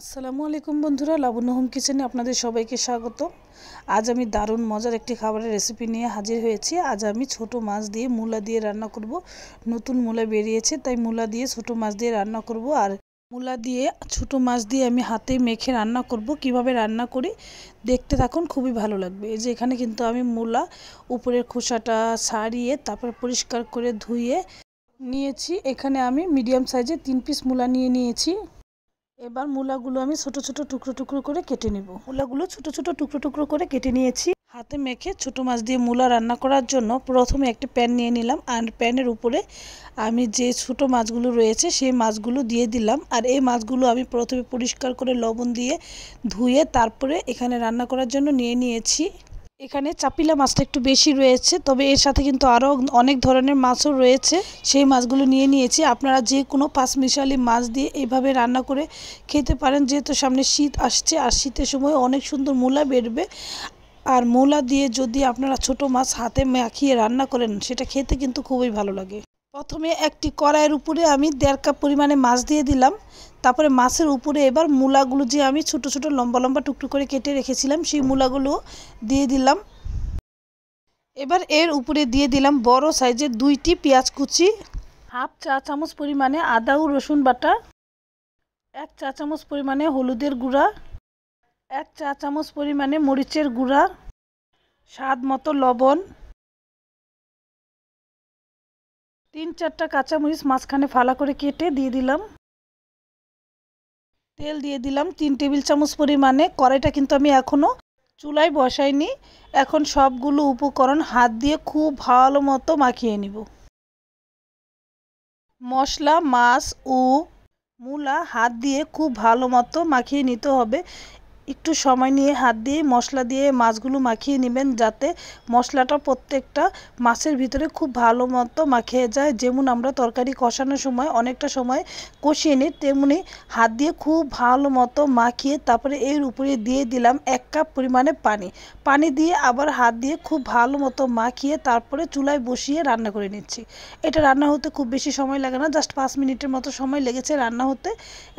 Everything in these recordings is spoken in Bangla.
আসসালামু আলাইকুম বন্ধুরা, লাবণ্য হোম কিচেনে আপনাদের সবাইকে স্বাগত। আজ আমি দারুণ মজার একটি খাবারের রেসিপি নিয়ে হাজির হয়েছি। আজ আমি ছোট মাছ দিয়ে মূলা দিয়ে রান্না করব। নতুন মূলা বেরিয়েছে, তাই মূলা দিয়ে ছোট মাছ দিয়ে রান্না করব। আর মূলা দিয়ে ছোট মাছ দিয়ে আমি হাতে মেখে রান্না করব। কীভাবে রান্না করি দেখতে থাকুন, খুবই ভালো লাগবে। এই যে এখানে কিন্তু আমি মূলা উপরের খোসাটা ছাড়িয়ে, তারপর পরিষ্কার করে ধুয়ে নিয়েছি। এখানে আমি মিডিয়াম সাইজে তিন পিস মূলা নিয়ে নিয়েছি। এবার মূলাগুলো আমি ছোট ছোট টুকরো টুকরো করে কেটে নিব। মূলাগুলো ছোট ছোট টুকরো টুকরো করে কেটে নিয়েছি। হাতে মেখে ছোট মাছ দিয়ে মূলা রান্না করার জন্য প্রথমে একটি প্যান নিয়ে নিলাম আর প্যানের উপরে আমি যে ছোট মাছগুলো রয়েছে সেই মাছগুলো দিয়ে দিলাম আর এই মাছগুলো আমি প্রথমে পরিষ্কার করে লবণ দিয়ে ধুয়ে তারপরে এখানে রান্না করার জন্য নিয়ে নিয়েছি। এখানে চাপিলা মাছটা একটু বেশি রয়েছে, তবে এর সাথে কিন্তু আরও অনেক ধরনের মাছও রয়েছে। সেই মাছগুলো নিয়ে নিয়েছি। আপনারা যে কোনো পাঁচমিশালি মাছ দিয়ে এইভাবে রান্না করে খেতে পারেন। যেহেতু সামনে শীত আসছে, আর শীতের সময় অনেক সুন্দর মূলা বেরবে। আর মূলা দিয়ে যদি আপনারা ছোট মাছ হাতে মাখিয়ে রান্না করেন, সেটা খেতে কিন্তু খুবই ভালো লাগে। প্রথমে একটি কড়াইয়ের উপরে আমি দেড় কাপ পরিমাণে মাছ দিয়ে দিলাম। তারপরে মাছের উপরে এবার মূলাগুলো যে আমি ছোট ছোট লম্বা লম্বা টুকটুক করে কেটে রেখেছিলাম, সেই মূলাগুলো দিয়ে দিলাম। এবার এর উপরে দিয়ে দিলাম বড় সাইজের দুইটি পেঁয়াজ কুচি, হাফ চা চামচ পরিমাণে আদা ও রসুন বাটা, এক চা চামচ পরিমাণে হলুদের গুঁড়া, এক চা চামচ পরিমাণে মরিচের গুঁড়া, স্বাদ মতো লবণ তিন চারটা কাঁচামরিচ মাঝখানে ফালা করে কেটে দিয়ে দিলাম। তেল দিয়ে দিলাম তিন টেবিল চামচ পরিমাণে। কড়াইটা কিন্তু আমি এখনও চুলায় বসাইনি। এখন সবগুলো উপকরণ হাত দিয়ে খুব ভালো মতো মাখিয়ে নিব। মশলা, মাছ ও মূলা হাত দিয়ে খুব ভালো মতো মাখিয়ে নিতে হবে। একটু সময় নিয়ে হাত দিয়ে, মশলা দিয়ে মাছগুলো মাখিয়ে নেবেন যাতে মশলাটা প্রত্যেকটা মাছের ভিতরে খুব ভালো মতো মাখিয়ে যায়। যেমন আমরা তরকারি কষানোর সময় অনেকটা সময় কষিয়ে নিই, তেমনি হাত দিয়ে খুব ভালো মতো মাখিয়ে তারপরে এর উপরে দিয়ে দিলাম এক কাপ পরিমাণে পানি। পানি দিয়ে আবার হাত দিয়ে খুব ভালো মতো মাখিয়ে তারপরে চুলায় বসিয়ে রান্না করে নিচ্ছি। এটা রান্না হতে খুব বেশি সময় লাগে না, জাস্ট পাঁচ মিনিটের মতো সময় লেগেছে রান্না হতে।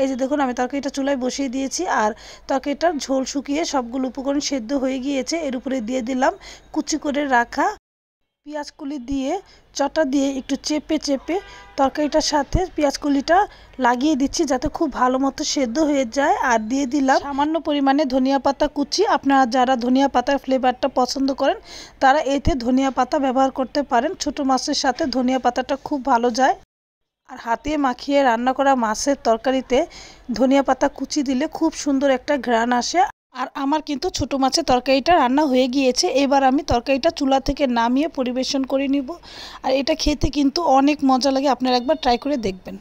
এই যে দেখুন, আমি তরকারিটা চুলায় বসিয়ে দিয়েছি আর তরকারিটার ঝোল শুকিয়ে সবগুলো উপকরণ সেদ্ধ হয়ে গিয়েছে। এর উপরে দিয়ে দিলাম কুচি করে রাখা পেঁয়াজকুলি দিয়ে, চটা দিয়ে একটু চেপে চেপে তরকারিটার সাথে পেঁয়াজকুলিটা লাগিয়ে দিচ্ছি যাতে খুব ভালো মতো সেদ্ধ হয়ে যায়। আর দিয়ে দিলাম সামান্য পরিমাণে ধনিয়া পাতা কুচি। আপনারা যারা ধনিয়া পাতার ফ্লেভারটা পছন্দ করেন, তারা এতে ধনিয়া পাতা ব্যবহার করতে পারেন। ছোট মাছের সাথে ধনিয়া পাতাটা খুব ভালো যায়। আর হাতে মাখিয়ে রান্না করা মাছের তরকারিতে ধনিয়া পাতা কুচি দিলে খুব সুন্দর একটা ঘ্রাণ আসে। আর আমার কিন্তু ছোট মাছের তরকারিটা রান্না হয়ে গিয়েছে। এবার আমি তরকারিটা চুলা থেকে নামিয়ে পরিবেশন করে নিব। আর এটা খেতে কিন্তু অনেক মজা লাগে। আপনারা একবার ট্রাই করে দেখবেন।